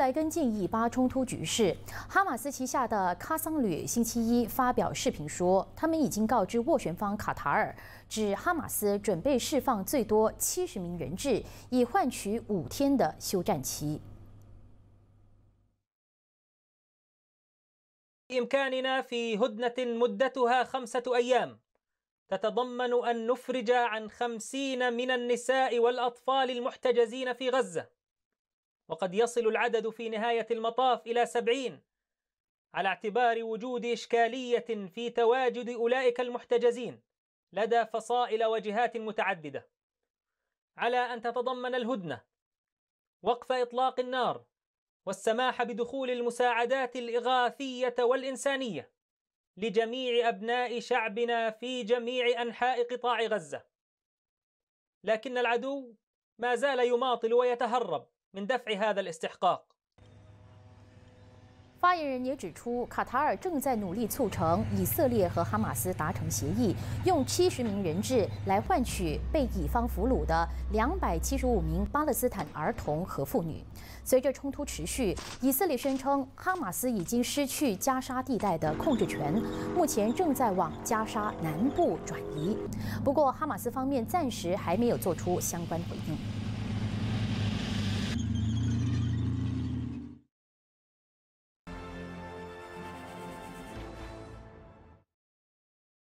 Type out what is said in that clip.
来跟进以巴冲突局势，哈马斯旗下的卡桑旅星期一发表视频说，他们已经告知斡旋方卡塔尔，指哈马斯准备释放最多七十名人质，以换取五天的休战期。بإمكاننا في هدنة مدتها خمسة أيام تتضمن أن نفرج عن خمسين من النساء والأطفال المحتجزين في غزة وقد يصل العدد في نهاية المطاف إلى سبعين على اعتبار وجود إشكالية في تواجد أولئك المحتجزين لدى فصائل وجهات متعددة. على أن تتضمن الهدنة وقف إطلاق النار والسماح بدخول المساعدات الإغاثية والإنسانية لجميع أبناء شعبنا في جميع أنحاء قطاع غزة. لكن العدو ما زال يماطل ويتهرب. من دفع هذا الاستحقاق 发言人也指出，卡塔尔正在努力促成以色列和哈马斯达成协议，用七十名人质来换取被以方俘虏的两百七十五名巴勒斯坦儿童和妇女。随着冲突持续，以色列宣称哈马斯已经失去加沙地带的控制权，目前正在往加沙南部转移。不过，哈马斯方面暂时还没有做出相关回应。